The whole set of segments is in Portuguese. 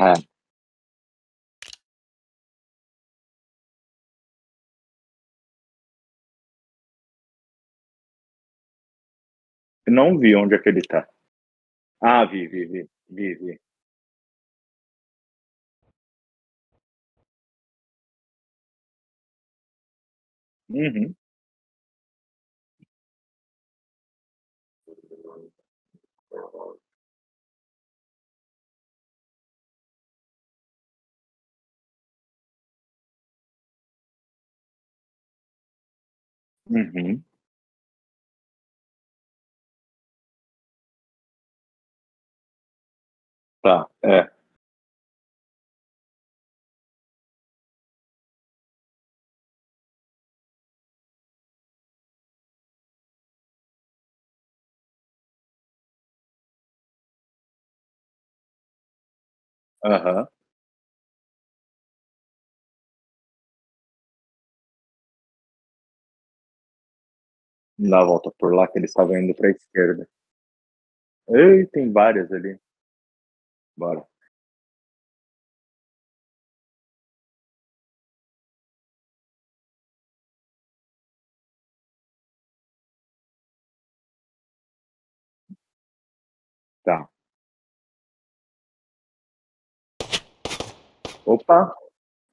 É. Não vi onde é que ele tá. Ah, vi, vi, vi, vi, vi. Uhum. Uhum. Tá, é. Aham. A volta por lá que eles estavam indo pra esquerda. Ei, tem várias ali. Bora. Tá. Opa,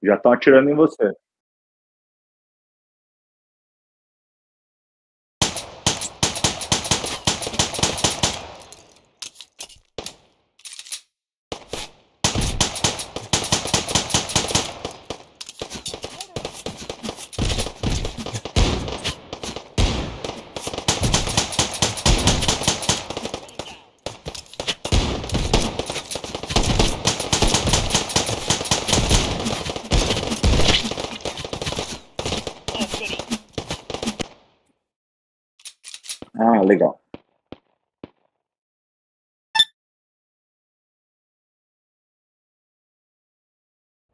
já estão atirando em você. Ah, legal.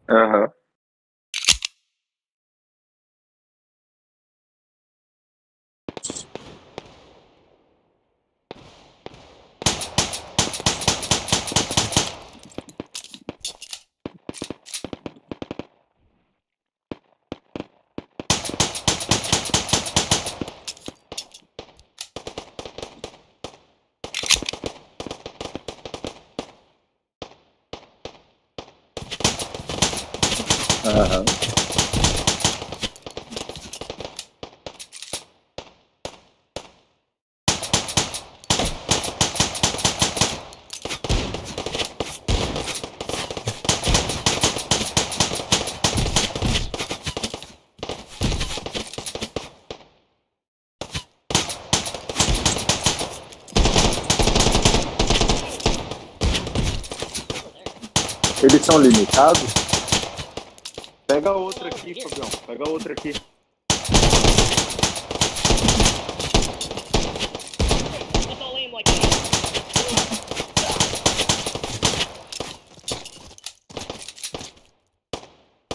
Aham. Uh, et descend Pega outra aqui, Fabião. Pega outra aqui.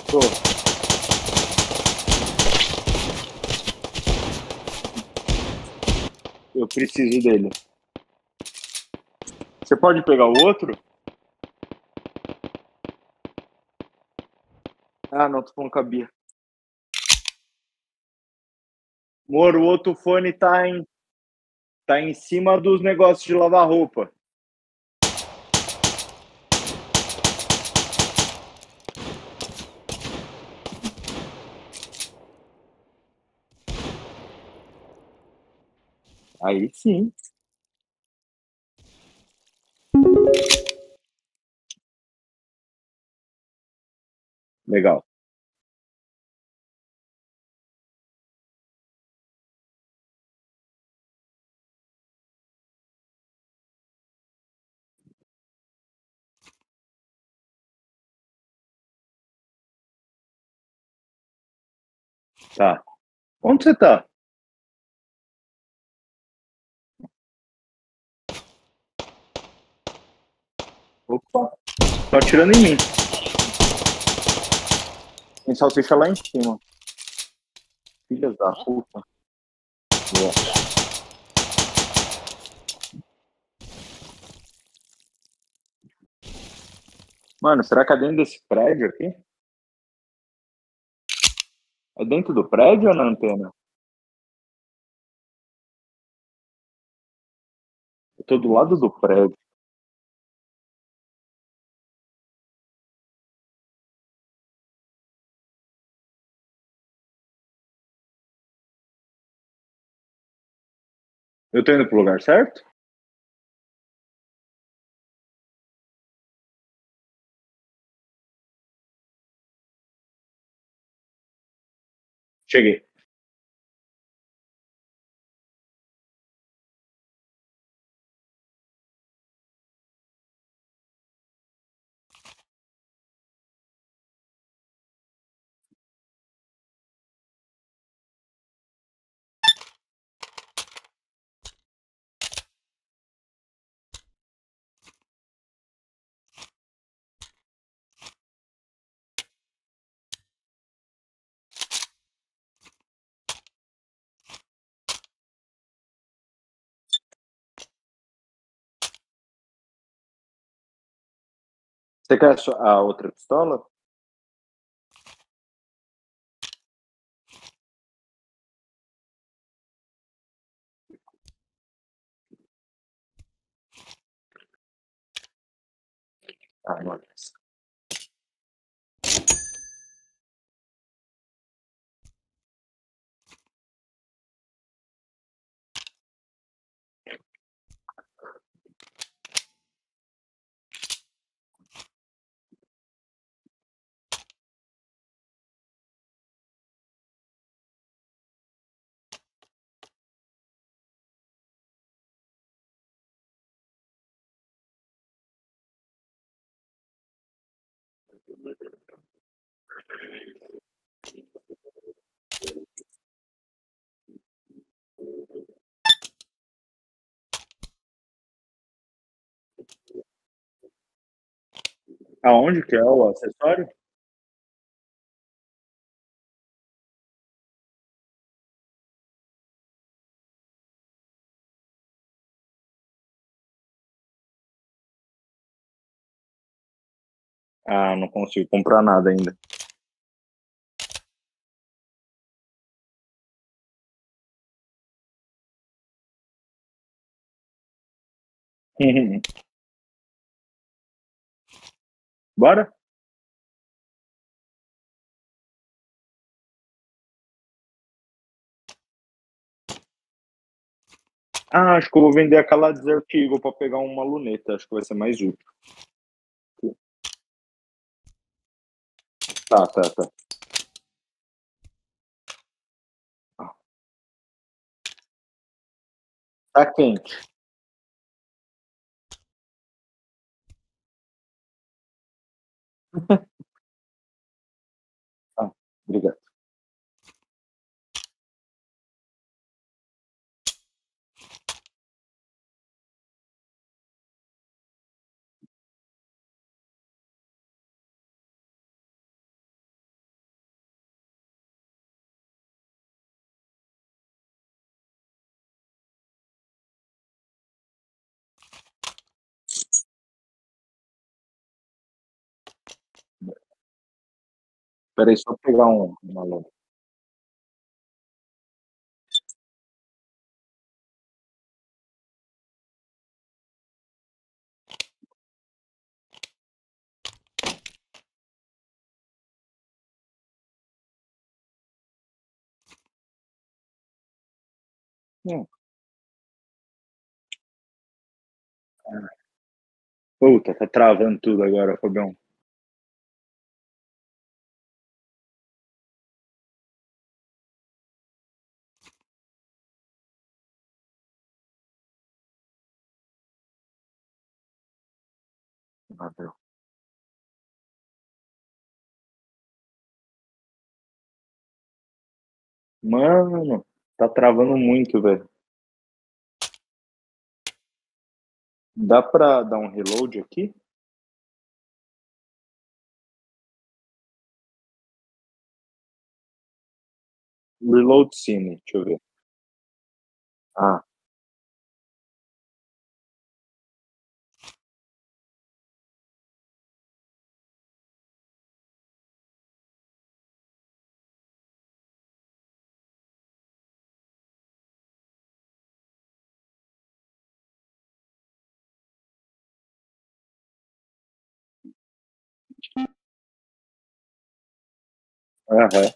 Tô. Eu preciso dele. Você pode pegar o outro? Ah, não, tô falando com a Bia. Moro, o outro fone tá em, tá em cima dos negócios de lavar roupa. Aí sim. Legal. Tá. Onde você tá? Opa, tô atirando em mim. Tem salsicha lá em cima. Filhas da puta. Boa. Mano, será que é dentro desse prédio aqui? É dentro do prédio ou na antena? Eu tô do lado do prédio. Eu tô indo pro lugar certo? Cheguei. Você quer a outra pistola? Ah, não. Aonde que é o acessório? Ah, não consigo comprar nada ainda. Bora? Ah, acho que eu vou vender aquela Desert Eagle pra pegar uma luneta. Acho que vai ser mais útil. Tá, tá, tá. Tá quente. Ah, obrigado. Peraí, só pegar um, uma luneta. Hum. Ah. Puta, tá travando tudo agora, Fabião. Valeu. Mano, tá travando muito, velho. Dá pra dar um reload aqui? Reload Cine, deixa eu ver. Ah. Aham.